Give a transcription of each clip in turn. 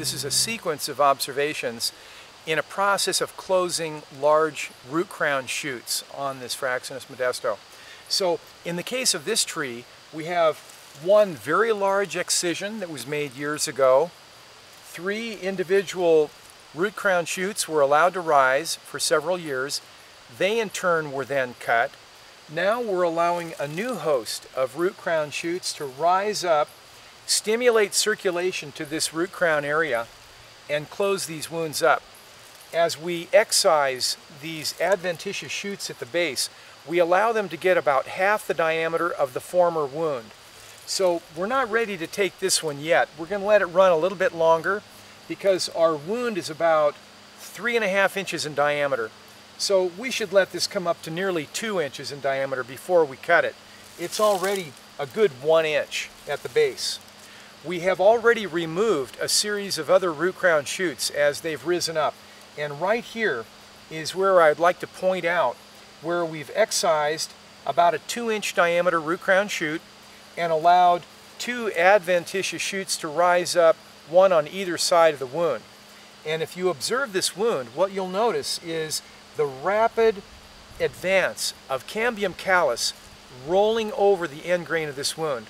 this is a sequence of observations in a process of closing large root crown shoots on this Fraxinus modesto. So in the case of this tree, we have one very large excision that was made years ago. Three individual root crown shoots were allowed to rise for several years. They in turn were then cut. Now we're allowing a new host of root crown shoots to rise up, stimulate circulation to this root crown area, and close these wounds up. As we excise these adventitious shoots at the base, we allow them to get about half the diameter of the former wound. So we're not ready to take this one yet. We're going to let it run a little bit longer because our wound is about three and a half inches in diameter. So we should let this come up to nearly two inches in diameter before we cut it. It's already a good one inch at the base. We have already removed a series of other root crown shoots as they've risen up. And right here is where I'd like to point out where we've excised about a two inch diameter root crown shoot and allowed two adventitious shoots to rise up, one on either side of the wound. And if you observe this wound, what you'll notice is the rapid advance of cambium callus rolling over the end grain of this wound.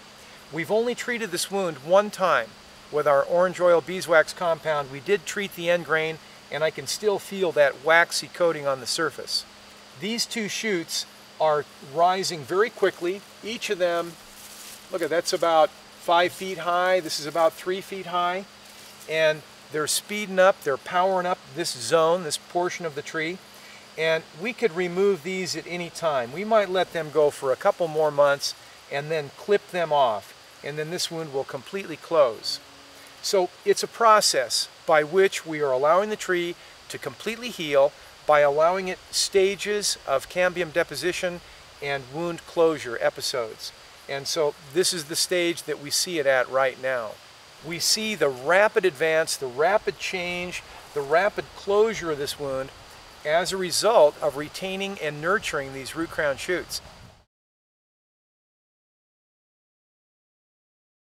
We've only treated this wound one time with our orange oil beeswax compound. We did treat the end grain and I can still feel that waxy coating on the surface. These two shoots are rising very quickly. Each of them, look at that's about five feet high. This is about three feet high. And they're speeding up, they're powering up this zone, this portion of the tree. And we could remove these at any time. We might let them go for a couple more months and then clip them off. And then this wound will completely close. So it's a process by which we are allowing the tree to completely heal by allowing it stages of cambium deposition and wound closure episodes. And so this is the stage that we see it at right now. We see the rapid advance, the rapid change, the rapid closure of this wound as a result of retaining and nurturing these root crown shoots.